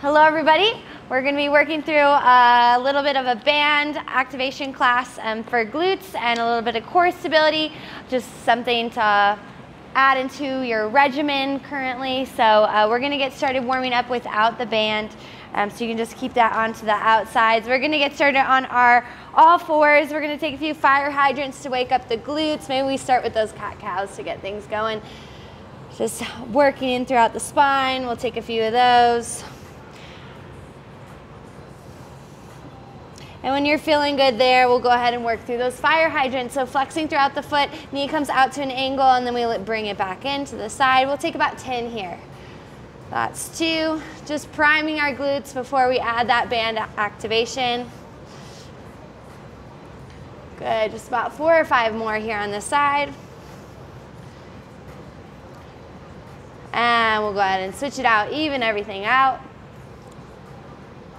Hello everybody. We're going to be working through a little bit of a band activation class um, for glutes and a little bit of core stability, just something to add into your regimen currently. So uh, we're going to get started warming up without the band. Um, so you can just keep that onto the outsides. We're going to get started on our all fours. We're going to take a few fire hydrants to wake up the glutes. Maybe we start with those cat cows to get things going. Just working in throughout the spine. We'll take a few of those. And when you're feeling good there, we'll go ahead and work through those fire hydrants. So flexing throughout the foot, knee comes out to an angle, and then we bring it back in to the side. We'll take about 10 here. That's two. Just priming our glutes before we add that band activation. Good, just about four or five more here on this side. And we'll go ahead and switch it out, even everything out.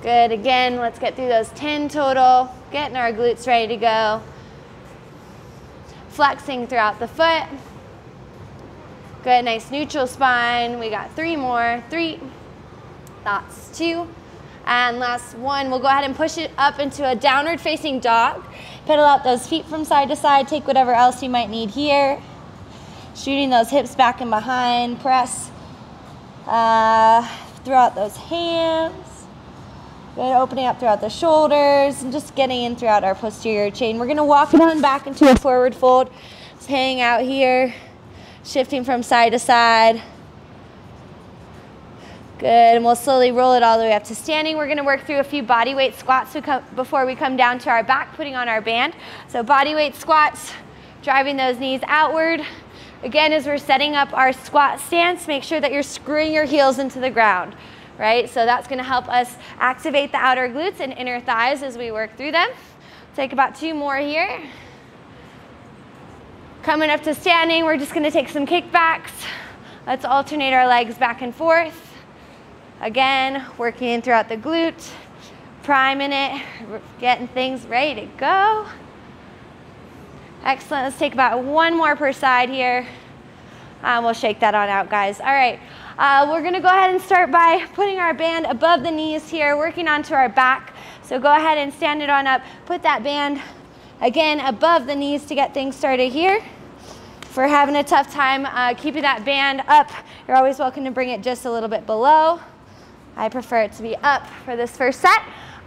Good, again, let's get through those 10 total, getting our glutes ready to go. Flexing throughout the foot. Good, nice neutral spine. We got three more, three, that's two. And last one, we'll go ahead and push it up into a downward facing dog. Pedal out those feet from side to side, take whatever else you might need here. Shooting those hips back and behind, press uh, throughout those hands. Good, opening up throughout the shoulders and just getting in throughout our posterior chain. We're gonna walk it on back into a forward fold. Just hang out here, shifting from side to side. Good, and we'll slowly roll it all the way up to standing. We're gonna work through a few body weight squats before we come down to our back, putting on our band. So body weight squats, driving those knees outward. Again, as we're setting up our squat stance, make sure that you're screwing your heels into the ground right? So that's gonna help us activate the outer glutes and inner thighs as we work through them. Take about two more here. Coming up to standing, we're just gonna take some kickbacks. Let's alternate our legs back and forth. Again, working throughout the glute, priming it, getting things ready to go. Excellent, let's take about one more per side here. And we'll shake that on out, guys. All right, uh, we're gonna go ahead and start by putting our band above the knees here, working onto our back. So go ahead and stand it on up. Put that band, again, above the knees to get things started here. If we're having a tough time uh, keeping that band up, you're always welcome to bring it just a little bit below. I prefer it to be up for this first set.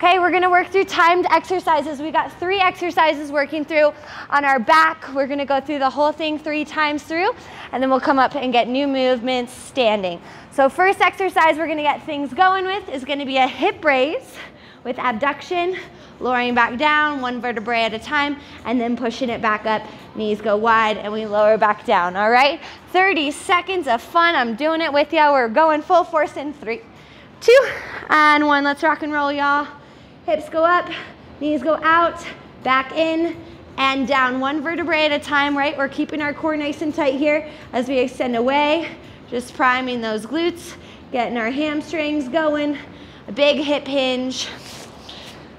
Okay, we're gonna work through timed exercises. We got three exercises working through on our back. We're gonna go through the whole thing three times through, and then we'll come up and get new movements standing. So first exercise we're gonna get things going with is gonna be a hip raise with abduction, lowering back down, one vertebrae at a time, and then pushing it back up. Knees go wide, and we lower back down, all right? 30 seconds of fun. I'm doing it with you. We're going full force in three, two, and one. Let's rock and roll, y'all. Hips go up, knees go out, back in, and down one vertebrae at a time, right? We're keeping our core nice and tight here as we extend away, just priming those glutes, getting our hamstrings going, a big hip hinge.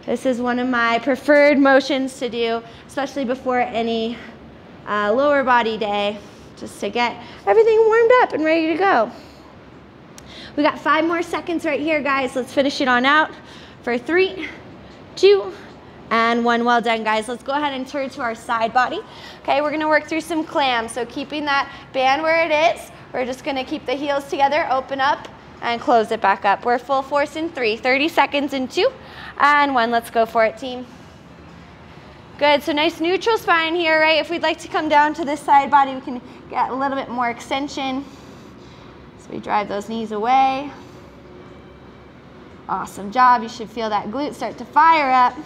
This is one of my preferred motions to do, especially before any uh, lower body day, just to get everything warmed up and ready to go. We got five more seconds right here, guys. Let's finish it on out for three, two, and one. Well done, guys. Let's go ahead and turn to our side body. Okay, we're gonna work through some clams. So keeping that band where it is, we're just gonna keep the heels together, open up, and close it back up. We're full force in three, 30 seconds in two, and one. Let's go for it, team. Good, so nice neutral spine here, right? If we'd like to come down to this side body, we can get a little bit more extension. So we drive those knees away. Awesome job. You should feel that glute start to fire up.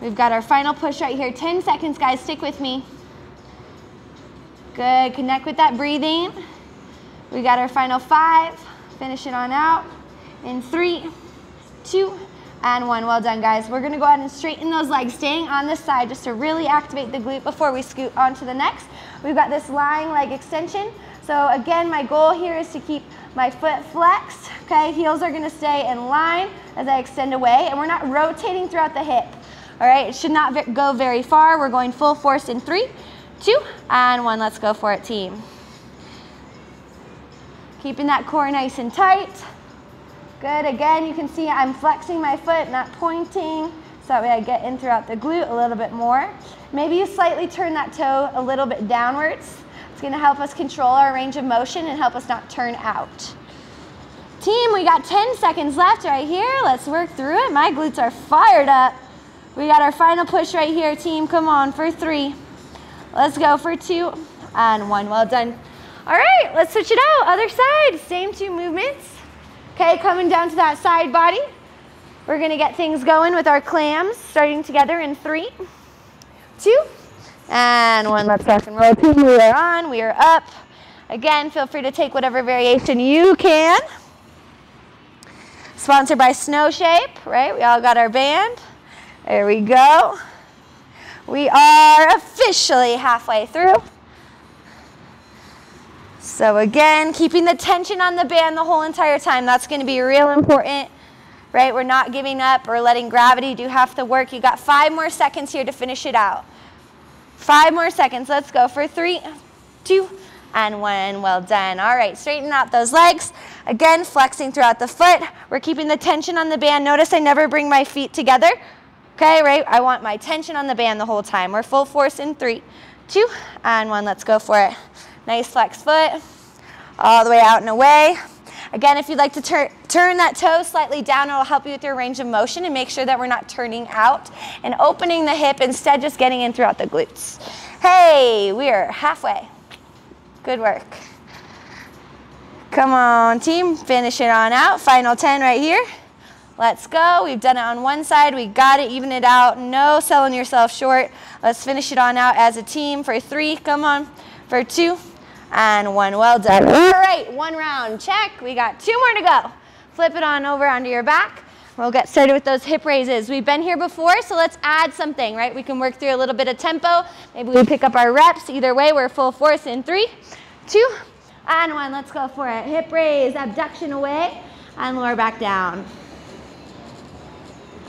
We've got our final push right here. 10 seconds, guys. Stick with me. Good. Connect with that breathing. We got our final five. Finish it on out in three, two, and one. Well done, guys. We're going to go ahead and straighten those legs, staying on this side just to really activate the glute before we scoot onto the next. We've got this lying leg extension. So again, my goal here is to keep my foot flexed, okay? Heels are gonna stay in line as I extend away, and we're not rotating throughout the hip. All right, it should not go very far. We're going full force in three, two, and one. Let's go for it, team. Keeping that core nice and tight. Good, again, you can see I'm flexing my foot, not pointing, so that way I get in throughout the glute a little bit more. Maybe you slightly turn that toe a little bit downwards. It's gonna help us control our range of motion and help us not turn out. Team, we got 10 seconds left right here. Let's work through it. My glutes are fired up. We got our final push right here, team. Come on, for three. Let's go for two and one. Well done. All right, let's switch it out. Other side, same two movements. Okay, coming down to that side body. We're gonna get things going with our clams, starting together in three, two, and one. Let's rock and roll. Team, we are on, we are up. Again, feel free to take whatever variation you can. Sponsored by Snow Shape, right? We all got our band. There we go. We are officially halfway through. So again, keeping the tension on the band the whole entire time. That's going to be real important, right? We're not giving up or letting gravity do half the work. You got five more seconds here to finish it out. Five more seconds. Let's go for three, two, and one. Well done. All right, straighten out those legs. Again, flexing throughout the foot. We're keeping the tension on the band. Notice I never bring my feet together. Okay, right? I want my tension on the band the whole time. We're full force in three, two, and one. Let's go for it. Nice flex foot, all the way out and away. Again, if you'd like to tur turn that toe slightly down, it'll help you with your range of motion and make sure that we're not turning out and opening the hip, instead just getting in throughout the glutes. Hey, we are halfway. Good work. Come on, team, finish it on out. Final 10 right here. Let's go. We've done it on one side. We got it, even it out. No selling yourself short. Let's finish it on out as a team for three. Come on. For two, and one. Well done. All right, one round, check. We got two more to go. Flip it on over onto your back. We'll get started with those hip raises. We've been here before, so let's add something, right? We can work through a little bit of tempo. Maybe we pick up our reps. Either way, we're full force in three, two, and one. Let's go for it. Hip raise, abduction away, and lower back down.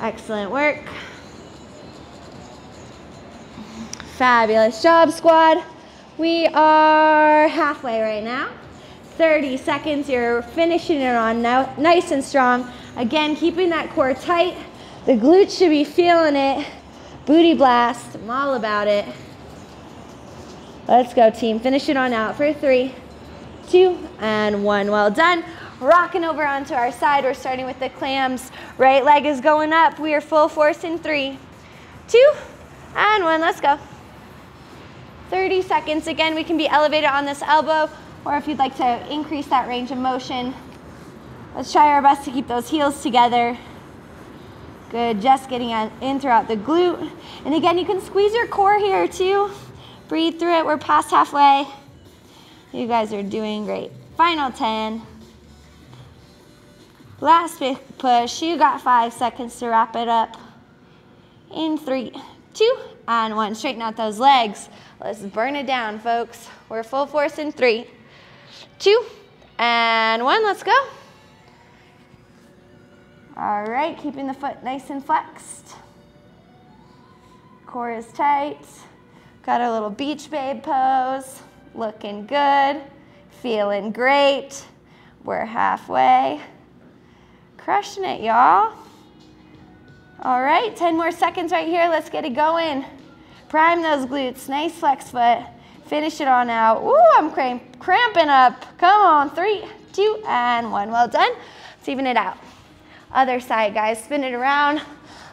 Excellent work. Fabulous job, squad. We are halfway right now. 30 seconds, you're finishing it on now, nice and strong. Again, keeping that core tight. The glutes should be feeling it. Booty blast, I'm all about it. Let's go team, finish it on out for three, two, and one. Well done. Rocking over onto our side, we're starting with the clams. Right leg is going up. We are full force in three, two, and one. Let's go. 30 seconds. Again, we can be elevated on this elbow, or if you'd like to increase that range of motion, let's try our best to keep those heels together. Good, just getting in throughout the glute. And again, you can squeeze your core here too. Breathe through it, we're past halfway. You guys are doing great. Final 10. Last big push, you got five seconds to wrap it up. In three, two, and one. Straighten out those legs. Let's burn it down, folks. We're full force in three, two, and one. Let's go. All right, keeping the foot nice and flexed. Core is tight. Got a little beach babe pose. Looking good. Feeling great. We're halfway. Crushing it, y'all. All right, 10 more seconds right here. Let's get it going. Prime those glutes, nice flex foot. Finish it on out. Ooh, I'm cramp cramping up. Come on, three, two, and one. Well done. Let's even it out. Other side, guys, spin it around.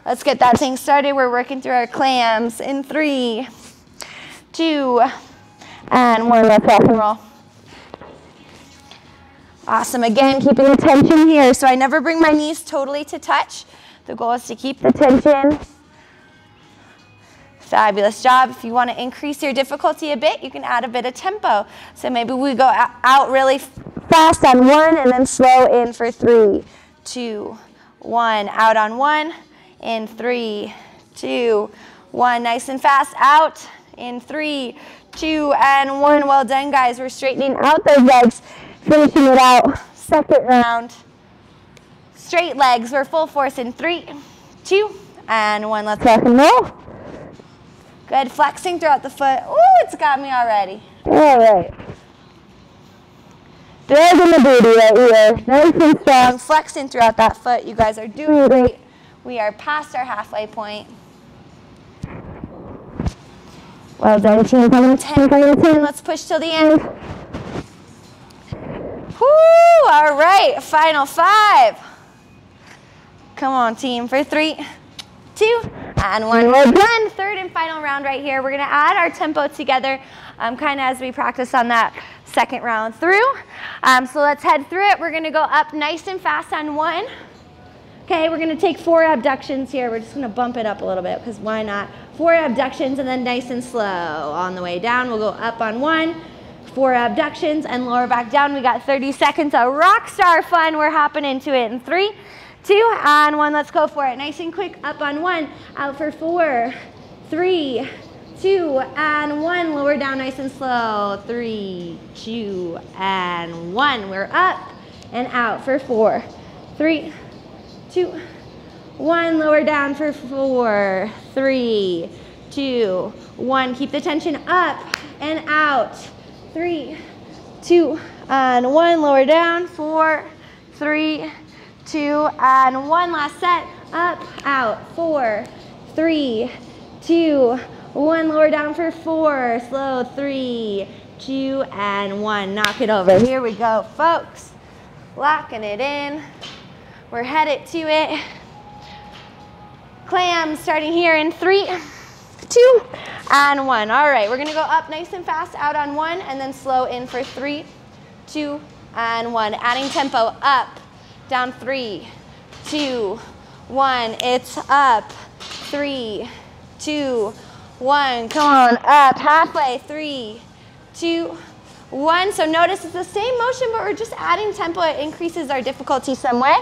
Let's get that thing started. We're working through our clams in three, two, and one. Let's rock and roll. Awesome, again, keeping the tension here. So I never bring my knees totally to touch. The goal is to keep the tension. Fabulous job. If you want to increase your difficulty a bit, you can add a bit of tempo. So maybe we go out really fast on one and then slow in for three, two, one. Out on one, in three, two, one. Nice and fast. Out in three, two, and one. Well done, guys. We're straightening out those legs, finishing it out. Second round. Straight legs. We're full force in three, two, and one. Let's rock and roll. Good, flexing throughout the foot. Ooh, it's got me already. All right. Dragging the booty right here. Nice and strong. Flexing throughout that foot. You guys are doing great. We are past our halfway point. Well done, team. Coming 10, coming 10. Let's push till the end. Whoo! All right, final five. Come on, team, for three, two, and one. We're done. Third and final round right here. We're gonna add our tempo together, um, kind of as we practice on that second round through. Um, so let's head through it. We're gonna go up nice and fast on one. Okay, we're gonna take four abductions here. We're just gonna bump it up a little bit because why not? Four abductions and then nice and slow. On the way down, we'll go up on one, four abductions and lower back down. We got 30 seconds of rock star fun. We're hopping into it in three, two, and one. Let's go for it. Nice and quick. Up on one, out for four, three, two, and one. Lower down nice and slow. Three, two, and one. We're up and out for four, three, two, one. Lower down for four, three, two, one. Keep the tension up and out. Three, two, and one. Lower down. Four, three, two, and one. Last set. Up, out. Four, three, two, one, lower down for four. Slow, three, two, and one. Knock it over. Here we go, folks. Locking it in. We're headed to it. Clams starting here in three, two, and one. All right, we're gonna go up nice and fast, out on one, and then slow in for three, two, and one. Adding tempo, up, down three, two, one. It's up, three, two, one. Come on, up, halfway, three, two, one. So notice it's the same motion, but we're just adding tempo. It increases our difficulty some way.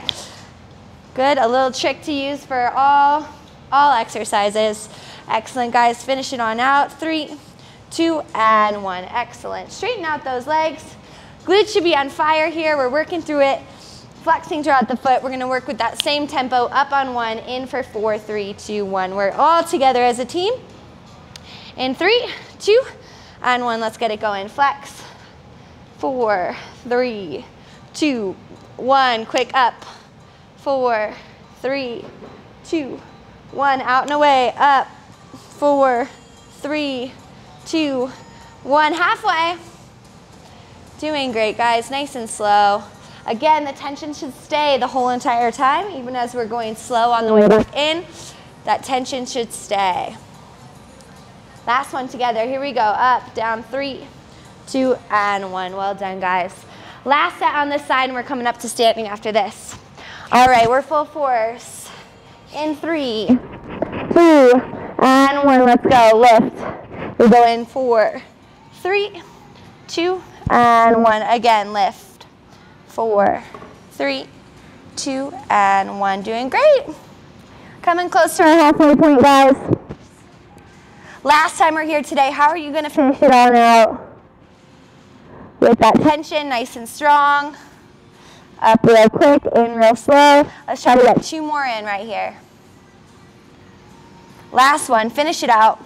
Good, a little trick to use for all, all exercises. Excellent, guys. Finish it on out. Three, two, and one. Excellent. Straighten out those legs. Glutes should be on fire here. We're working through it, flexing throughout the foot. We're gonna work with that same tempo, up on one, in for four, three, two, one. We're all together as a team. In three, two, and one. Let's get it going. Flex. Four, three, two, one. Quick up four, three, two, one. Out and away, up, four, three, two, one. Halfway. Doing great, guys. Nice and slow. Again, the tension should stay the whole entire time, even as we're going slow on the way back in. That tension should stay. Last one together. Here we go. Up, down, three, two, and one. Well done, guys. Last set on this side, and we're coming up to standing after this. All right, we're full force. In three, two, and one. Let's go. Lift. We go in four, three, two, and one. Again, lift. Four, three, two, and one. Doing great. Coming close to our halfway point, guys. Last time we're here today, how are you going to finish it on out? With that tension, nice and strong. Up real quick, in real slow. Let's try to get two more in right here. Last one, finish it out.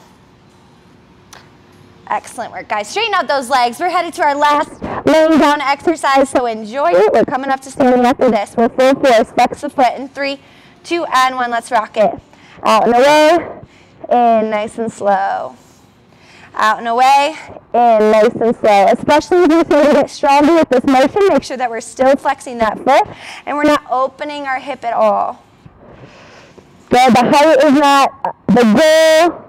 Excellent work, guys. Straighten out those legs. We're headed to our last laying down exercise, so enjoy it. We're coming up to standing this. We're full force. Flex the foot in three, two, and one. Let's rock it. Out and away, in nice and slow out and away, and nice and slow. Especially if you feel to get stronger with this motion, make sure that we're still flexing that foot and we're not opening our hip at all. Good, the height is not the goal.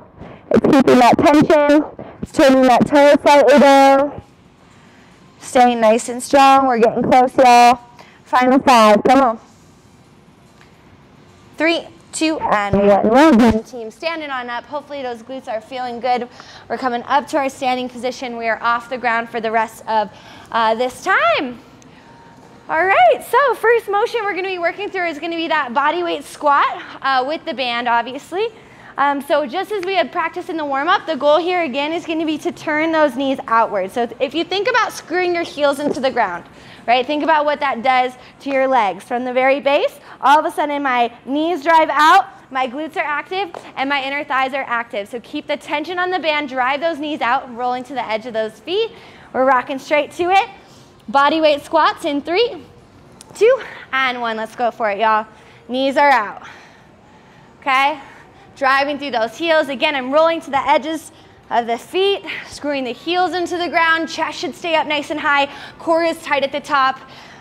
It's keeping that tension. It's turning that toe slightly down. Staying nice and strong. We're getting close, y'all. Final five, come on. Three, two, and one. Well team. Standing on up. Hopefully those glutes are feeling good. We're coming up to our standing position. We are off the ground for the rest of uh, this time. All right, so first motion we're gonna be working through is gonna be that body weight squat uh, with the band, obviously. Um, so just as we had practiced in the warm-up, the goal here again is gonna be to turn those knees outward. So if you think about screwing your heels into the ground, right? Think about what that does to your legs. From the very base, all of a sudden my knees drive out, my glutes are active, and my inner thighs are active. So keep the tension on the band, drive those knees out, rolling to the edge of those feet. We're rocking straight to it. Body weight squats in three, two, and one. Let's go for it, y'all. Knees are out. Okay? Driving through those heels. Again, I'm rolling to the edges of the feet, screwing the heels into the ground. Chest should stay up nice and high. Core is tight at the top.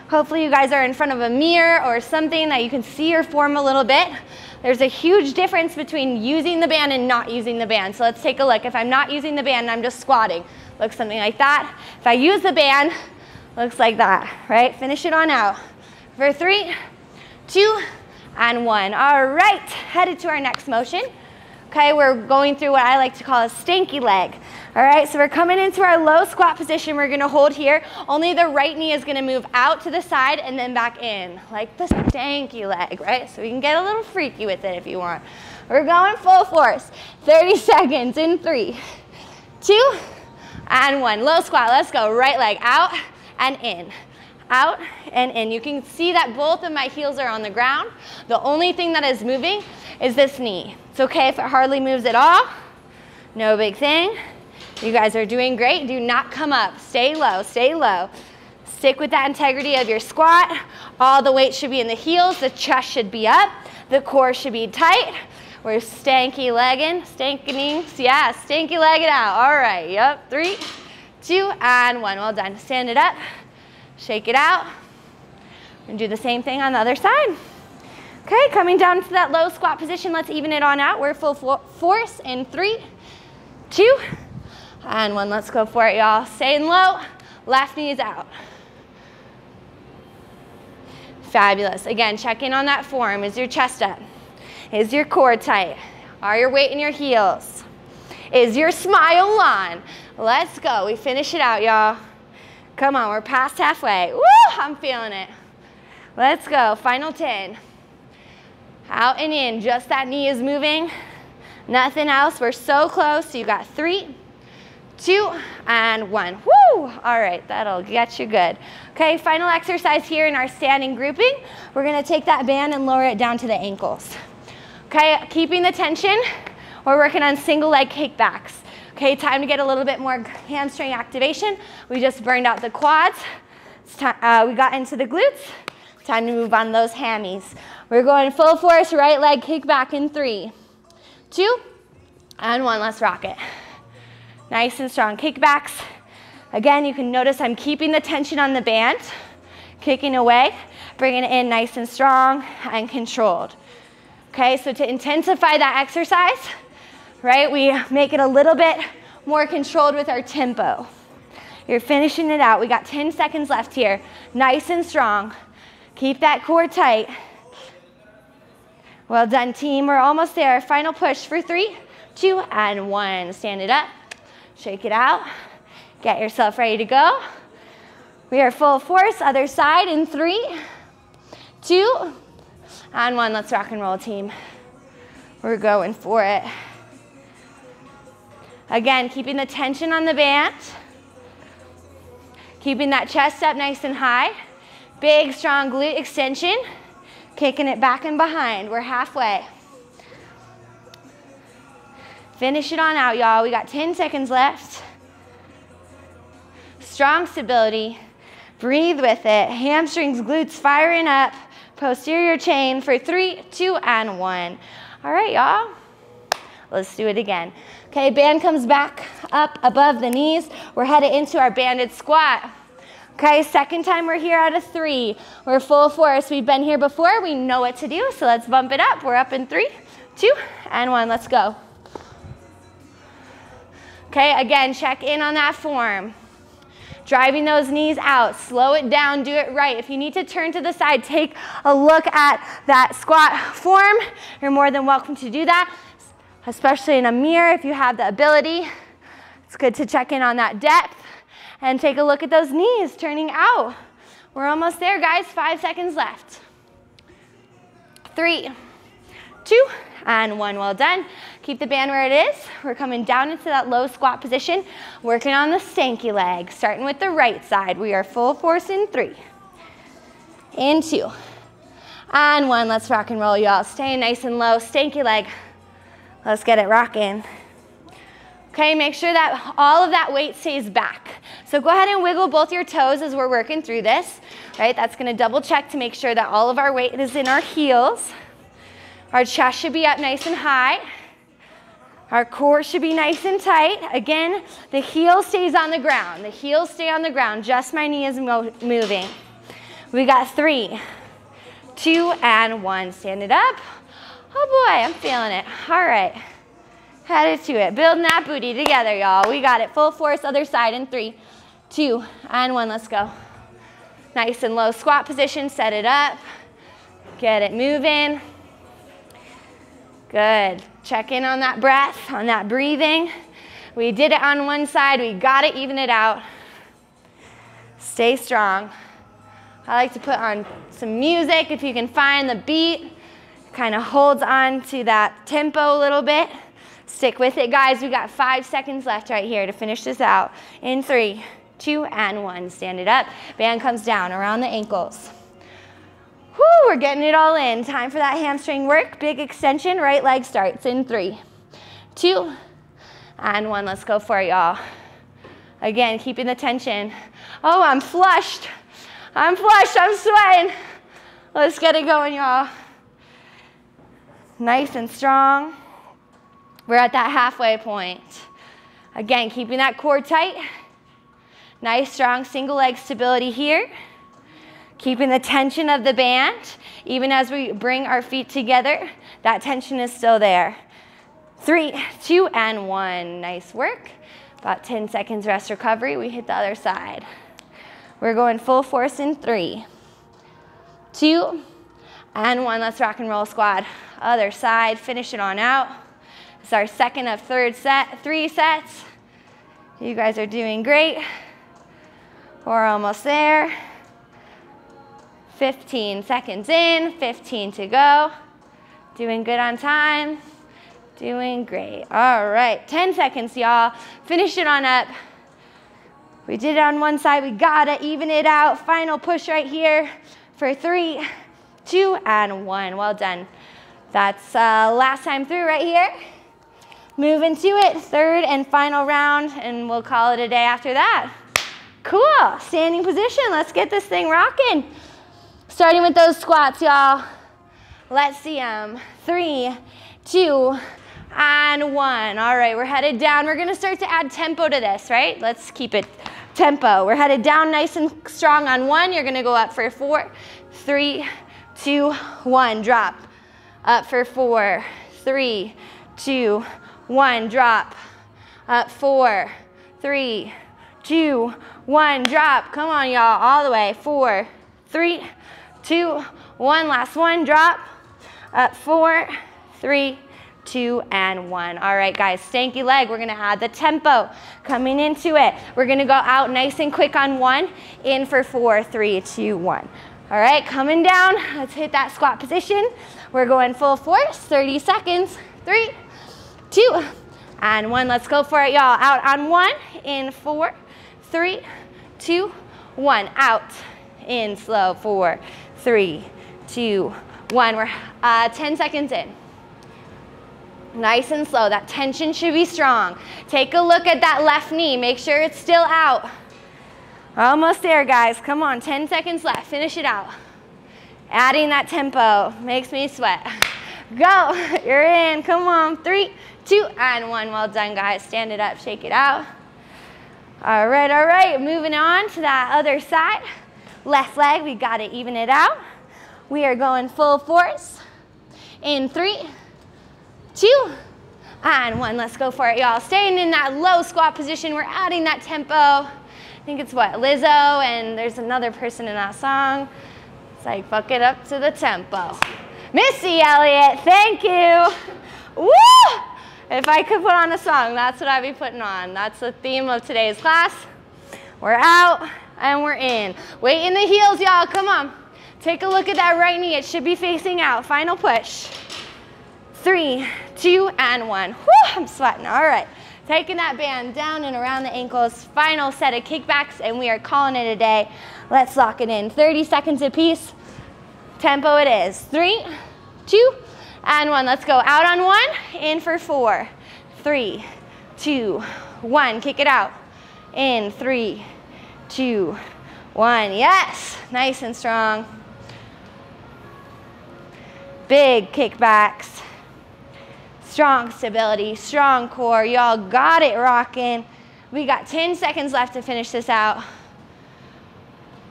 Hopefully you guys are in front of a mirror or something that you can see your form a little bit. There's a huge difference between using the band and not using the band. So let's take a look. If I'm not using the band and I'm just squatting, looks something like that. If I use the band, looks like that, right? Finish it on out. For three, two, and one. All right, headed to our next motion. Okay, we're going through what I like to call a stanky leg. All right, so we're coming into our low squat position. We're gonna hold here. Only the right knee is gonna move out to the side and then back in, like the stanky leg, right? So we can get a little freaky with it if you want. We're going full force. 30 seconds in three, two, and one. Low squat, let's go. Right leg out and in out and in. You can see that both of my heels are on the ground. The only thing that is moving is this knee. It's okay if it hardly moves at all. No big thing. You guys are doing great. Do not come up. Stay low, stay low. Stick with that integrity of your squat. All the weight should be in the heels. The chest should be up. The core should be tight. We're stanky legging, stanking, yeah, stanky legging out. All right, yep, three, two, and one. Well done. Stand it up, shake it out, and do the same thing on the other side. Okay, coming down to that low squat position. Let's even it on out. We're full force in three, two, and one. Let's go for it, y'all. Staying low, left knee is out. Fabulous. Again, check in on that form. Is your chest up? Is your core tight? Are your weight in your heels? Is your smile on? Let's go. We finish it out, y'all. Come on, we're past halfway. Woo, I'm feeling it. Let's go. Final 10. Out and in, just that knee is moving. Nothing else, we're so close. You got three, two, and one. Woo! All right, that'll get you good. Okay, final exercise here in our standing grouping. We're gonna take that band and lower it down to the ankles. Okay, keeping the tension. We're working on single leg kickbacks. Okay, time to get a little bit more hamstring activation. We just burned out the quads. Time, uh, we got into the glutes. Time to move on those hammies. We're going full force, right leg kick back in three, two, and one. Let's rock it. Nice and strong kickbacks. Again, you can notice I'm keeping the tension on the band, kicking away, bringing it in nice and strong and controlled. Okay, so to intensify that exercise, right, we make it a little bit more controlled with our tempo. You're finishing it out. We got 10 seconds left here. Nice and strong. Keep that core tight. Well done, team. We're almost there. Final push for three, two, and one. Stand it up, shake it out, get yourself ready to go. We are full force, other side in three, two, and one. Let's rock and roll, team. We're going for it. Again, keeping the tension on the band, keeping that chest up nice and high. Big, strong glute extension. Kicking it back and behind. We're halfway. Finish it on out, y'all. We got 10 seconds left. Strong stability. Breathe with it. Hamstrings, glutes firing up. Posterior chain for three, two, and one. All right, y'all. Let's do it again. Okay, band comes back up above the knees. We're headed into our banded squat. Okay, second time we're here out of three. We're full force. We've been here before. We know what to do, so let's bump it up. We're up in three, two, and one. Let's go. Okay, again, check in on that form. Driving those knees out, slow it down, do it right. If you need to turn to the side, take a look at that squat form. You're more than welcome to do that, especially in a mirror if you have the ability. It's good to check in on that depth and take a look at those knees turning out. We're almost there, guys. Five seconds left. Three, two, and one. Well done. Keep the band where it is. We're coming down into that low squat position, working on the stanky leg, starting with the right side. We are full force in three, in two, and one. Let's rock and roll, y'all. Staying nice and low, stanky leg. Let's get it rocking. Okay, make sure that all of that weight stays back. So go ahead and wiggle both your toes as we're working through this, right? That's gonna double check to make sure that all of our weight is in our heels. Our chest should be up nice and high. Our core should be nice and tight. Again, the heel stays on the ground. The heels stay on the ground, just my knee is mo moving. We got three, two, and one. Stand it up. Oh boy, I'm feeling it. All right, headed to it. Building that booty together, y'all. We got it. Full force, other side in three, two, and one. Let's go. Nice and low squat position, set it up. Get it moving. Good. Check in on that breath, on that breathing. We did it on one side, we got to even it out. Stay strong. I like to put on some music if you can find the beat. Kind of holds on to that tempo a little bit. Stick with it, guys. We got five seconds left right here to finish this out. In three, two, and one. Stand it up. Band comes down around the ankles. Whoo, we're getting it all in. Time for that hamstring work. Big extension, right leg starts in three, two, and one. Let's go for it, y'all. Again, keeping the tension. Oh, I'm flushed. I'm flushed, I'm sweating. Let's get it going, y'all. Nice and strong. We're at that halfway point. Again, keeping that core tight. Nice, strong single leg stability here keeping the tension of the band. Even as we bring our feet together, that tension is still there. Three, two, and one. Nice work. About 10 seconds rest recovery. We hit the other side. We're going full force in three, two, and one. Let's rock and roll squad. Other side, finish it on out. It's our second of third set, three sets. You guys are doing great. We're almost there. 15 seconds in, 15 to go. Doing good on time. Doing great. All right, 10 seconds, y'all. Finish it on up. We did it on one side. We gotta even it out. Final push right here for three, two, and one. Well done. That's uh, last time through right here. Move into it, third and final round, and we'll call it a day after that. Cool, standing position. Let's get this thing rocking. Starting with those squats, y'all. Let's see them. Three, two, and one. All right, we're headed down. We're gonna start to add tempo to this, right? Let's keep it tempo. We're headed down nice and strong on one. You're gonna go up for four, three, two, one. Drop. Up for four, three, two, one. Drop. Up four, three, two, one. Drop. Come on, y'all. All the way. Four, three, two, one. Last one, drop. Up, four, three, two, and one. All right, guys, stanky leg. We're gonna add the tempo coming into it. We're gonna go out nice and quick on one, in for four, three, two, one. All right, coming down. Let's hit that squat position. We're going full force, 30 seconds. Three, two, and one. Let's go for it, y'all. Out on one, in four, three, two, one. Out, in slow, four, three, two, one. We're uh, 10 seconds in. Nice and slow. That tension should be strong. Take a look at that left knee. Make sure it's still out. Almost there, guys. Come on, 10 seconds left. Finish it out. Adding that tempo makes me sweat. Go. You're in. Come on. Three, two, and one. Well done, guys. Stand it up. Shake it out. All right, all right. Moving on to that other side. Left leg, we got to even it out. We are going full force. In three, two, and one. Let's go for it, y'all. Staying in that low squat position. We're adding that tempo. I think it's what, Lizzo, and there's another person in that song. It's like, fuck it up to the tempo. Missy Elliott, thank you. Woo! If I could put on a song, that's what I'd be putting on. That's the theme of today's class. We're out and we're in. Weight in the heels, y'all, come on. Take a look at that right knee. It should be facing out. Final push. Three, two, and one. Whew, I'm sweating, all right. Taking that band down and around the ankles. Final set of kickbacks, and we are calling it a day. Let's lock it in. 30 seconds apiece. Tempo it is. Three, two, and one. Let's go out on one, in for four, three, two, one. Kick it out. In three, two, one. Yes, nice and strong. Big kickbacks. Strong stability, strong core. Y'all got it rocking. We got 10 seconds left to finish this out.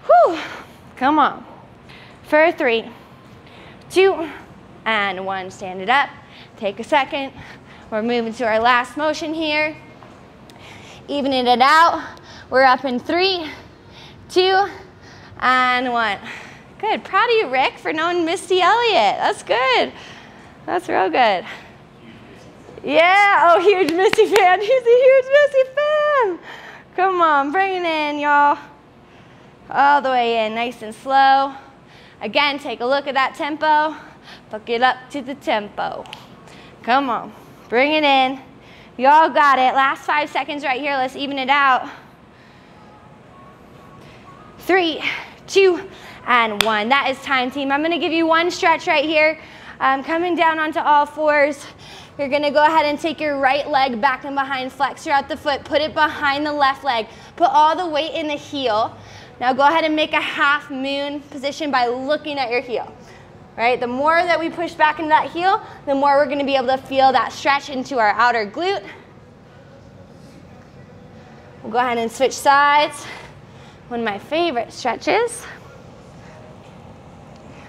Whew, come on. For three, two, and one. Stand it up. Take a second. We're moving to our last motion here. Evening it out. We're up in three, two, and one. Good. Proud of you, Rick, for knowing Missy Elliott. That's good. That's real good. Yeah. Oh, huge Missy fan. He's a huge Missy fan. Come on, bring it in, y'all. All the way in, nice and slow. Again, take a look at that tempo. Fuck it up to the tempo. Come on, bring it in. Y'all got it. Last five seconds right here. Let's even it out. Three, two, and one. That is time, team. I'm gonna give you one stretch right here. Um, coming down onto all fours. You're gonna go ahead and take your right leg back and behind, flex your out the foot, put it behind the left leg. Put all the weight in the heel. Now go ahead and make a half moon position by looking at your heel. Right? The more that we push back into that heel, the more we're gonna be able to feel that stretch into our outer glute. We'll go ahead and switch sides. One of my favorite stretches.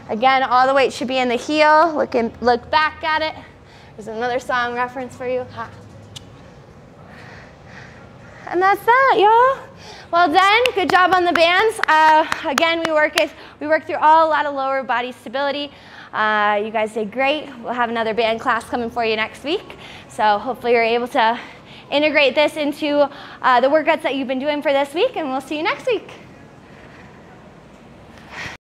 Again, all the weight should be in the heel. Look, in, look back at it. There's another song reference for you. Ha. And that's that, y'all. Well done. Good job on the bands. Uh, again, we work, it, we work through all a lot of lower body stability. Uh, you guys did great. We'll have another band class coming for you next week. So hopefully you're able to integrate this into uh, the workouts that you've been doing for this week, and we'll see you next week.